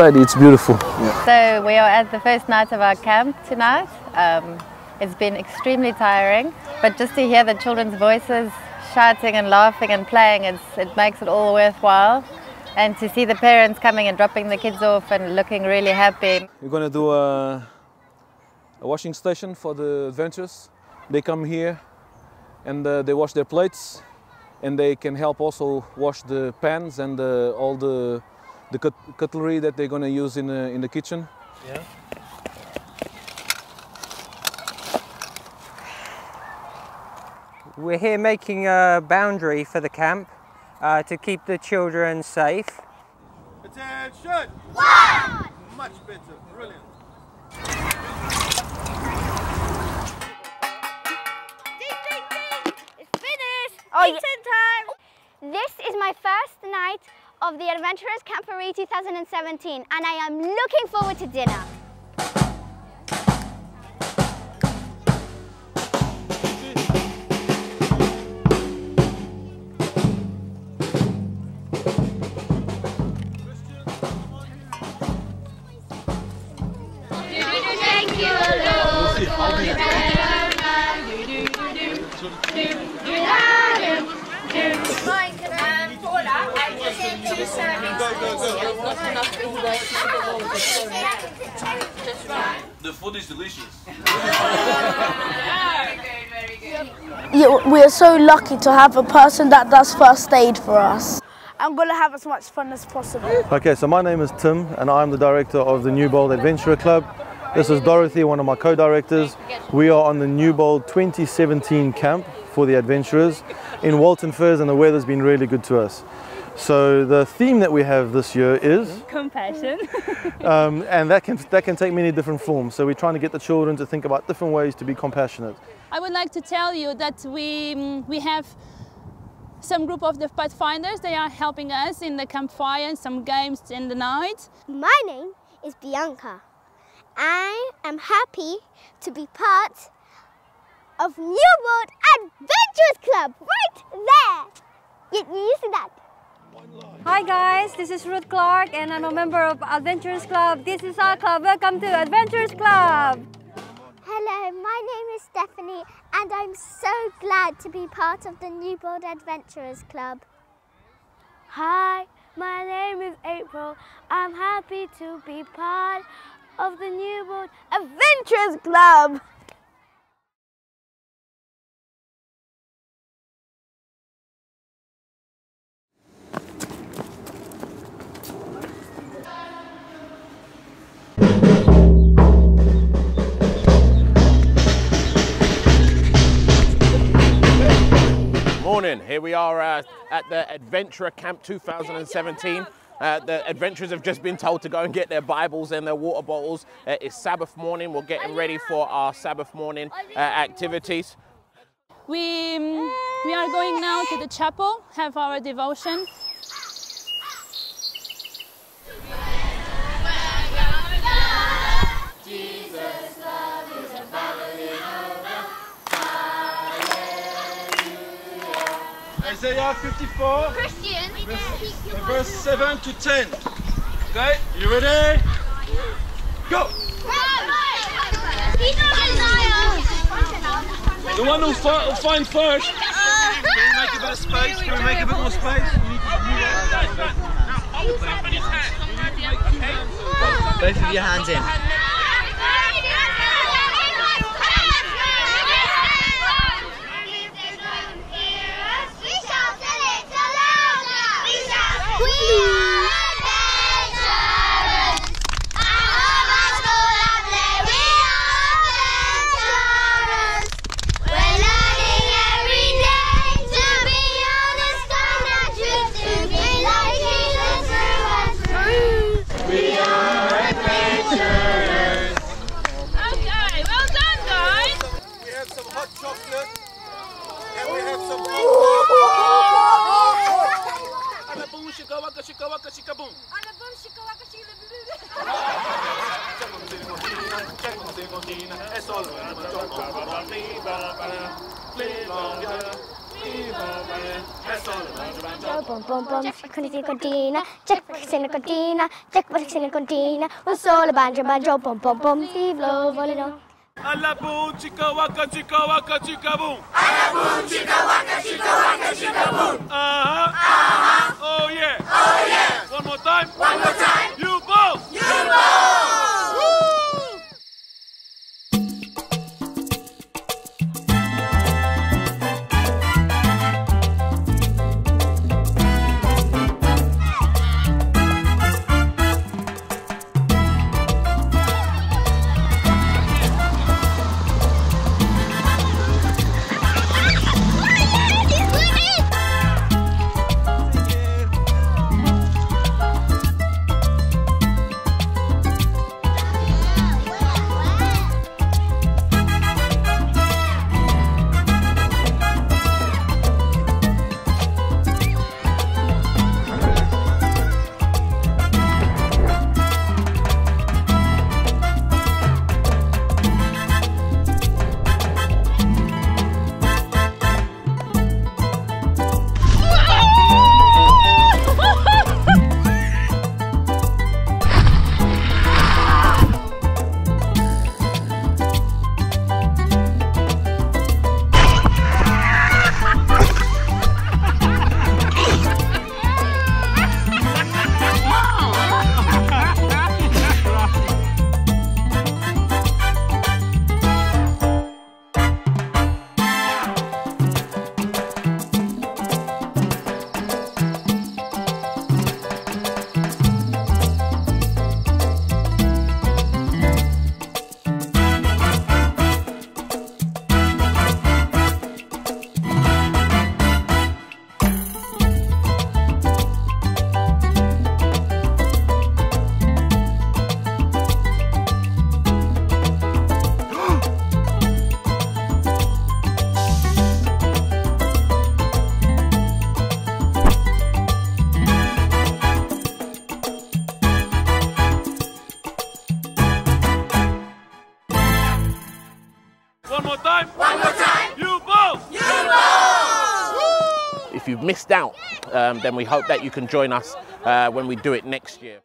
it's it's beautiful. So we are at the first night of our camp tonight. Um, it's been extremely tiring, but just to hear the children's voices shouting and laughing and playing, it's, it makes it all worthwhile. And to see the parents coming and dropping the kids off and looking really happy. We're gonna do a, a washing station for the adventurers. They come here and uh, they wash their plates and they can help also wash the pans and uh, all the, the cut cutlery that they're gonna use in the, in the kitchen. Yeah. We're here making a boundary for the camp uh, to keep the children safe. Attention! One! Much better, brilliant. Ding, ding, ding! It's finished! Oh, Eating time! This is my first night of the Adventurers Camporee 2017 and I am looking forward to dinner. The food is delicious. Yeah, we're so lucky to have a person that does first aid for us. I'm going to have as much fun as possible. Okay, so my name is Tim and I'm the director of the Newbold Adventurer Club. This is Dorothy, one of my co-directors. We are on the Newbold 2017 camp for the adventurers in Walton Firs and the weather's been really good to us. So the theme that we have this year is Compassion. um, and that can that can take many different forms. So we're trying to get the children to think about different ways to be compassionate. I would like to tell you that we, mm, we have some group of the pathfinders. They are helping us in the campfire and some games in the night. My name is Bianca. I am happy to be part of Newbold Adventures Club right there. You, you see that? Hi guys, this is Ruth Clark and I'm a member of Adventurers Club. This is our club. Welcome to Adventurers Club. Hello, my name is Stephanie and I'm so glad to be part of the Newbold Adventurers Club. Hi, my name is April. I'm happy to be part of the Newbold Adventurers Club. Morning, here we are uh, at the Adventurer Camp 2017. Uh, the adventurers have just been told to go and get their Bibles and their water bottles. Uh, it's Sabbath morning, we're getting ready for our Sabbath morning uh, activities. We, mm, we are going now to the chapel, have our devotion. Isaiah 54, Christian, verse 7 to 10. Okay, you ready? Go! The one who fi- find first. Can we make a bit of space? Can we make a bit more space? Both of your hands in. shika waka shika boom. Alla boom shika waka shika boom. C'è così continua, c'è così continua, è solo una mangiata. Viva, viva, Pom pom pom, check con il continua, check perché se ne continua, check perché se ne continua, un solo banjo banjo, pom pom pom, ti lo volevo. Alla boom, chica waka, chica waka, chica boom. Alla boom, chica waka, chica waka, chica boom. Uh huh. Uh-huh. Oh yeah. Oh yeah. One more time. One more time. More time. One more time. You both. You both. If you've missed out, um, then we hope that you can join us uh, when we do it next year.